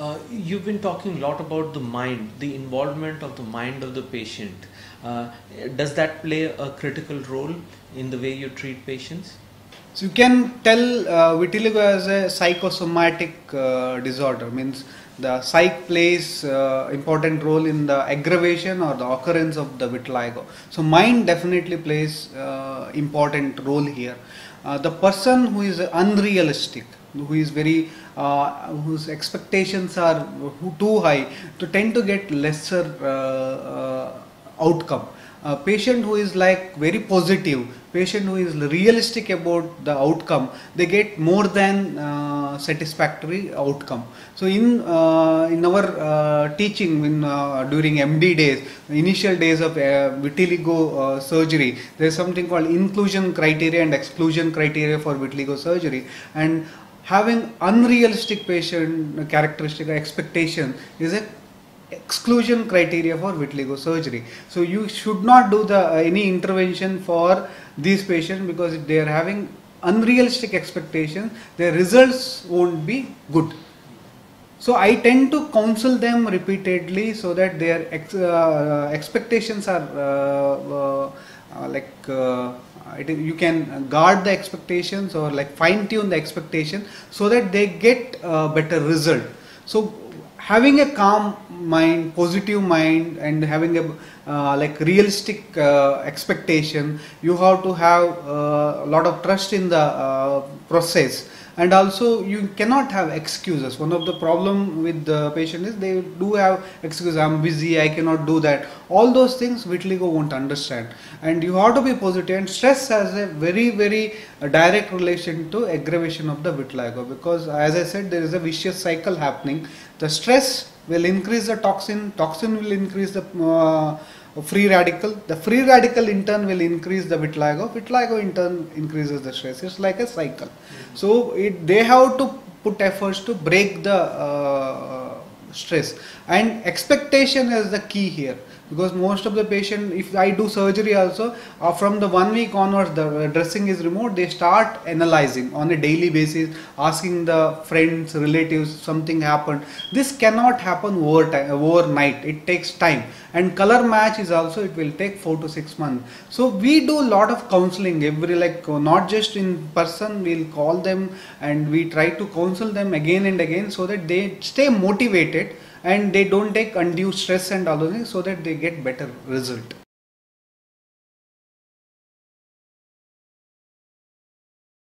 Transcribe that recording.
Uh, you've been talking a lot about the mind, the involvement of the mind of the patient. Uh, does that play a critical role in the way you treat patients? So you can tell uh, vitiligo as a psychosomatic uh, disorder, means the psych plays uh, important role in the aggravation or the occurrence of the vitiligo. So mind definitely plays uh, important role here. The person who is unrealistic, who is very uh, whose expectations are too high, to tend to get lesser uh, uh, outcome. A patient who is like very positive patient who is realistic about the outcome they get more than uh, satisfactory outcome. So in uh, in our uh, teaching in uh, during md days initial days of uh, vitiligo surgery there is something called inclusion criteria and exclusion criteria for vitiligo surgery. And having unrealistic patient characteristic expectation is a exclusion criteria for vitiligo surgery. So you should not do the uh, any intervention for these patients because if they are having unrealistic expectations, their results won't be good. So I tend to counsel them repeatedly so that their ex, uh, expectations are uh, uh, uh like you can guard the expectations or like fine tune the expectation so that they get a better result. So having a calm mind, positive mind, and having a uh, like realistic uh, expectation, you have to have uh, a lot of trust in the uh, process and also you cannot have excuses. One of the problem with the patient is they do have excuse i'm busy i cannot do that. All those things vitiligo won't understand. And you have to be positive. And stress has a very very uh, direct relation to aggravation of the vitiligo. Because as i said there is a vicious cycle happening. The stress will increase the toxin. Toxin will increase the uh, free radical. The free radical in turn will increase the vitiligo. Vitiligo in turn increases the stress. It's like a cycle. Mm-hmm. So it, they have to put efforts to break the uh, stress. And expectation is the key here. Because most of the patient if i do surgery also uh, from the one week onwards the dressing is removed they start analyzing on a daily basis asking the friends relatives something happened. This cannot happen over time, overnight. It takes time. And color match is also it will take 4 to 6 months. So we do a lot of counseling. Every like uh, not just in person we'll call them and we try to counsel them again and again so that they stay motivated and they don't take undue stress and all those things so that they get better result